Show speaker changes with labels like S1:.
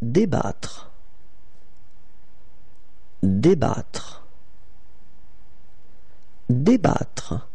S1: Débattre. Débattre. Débattre.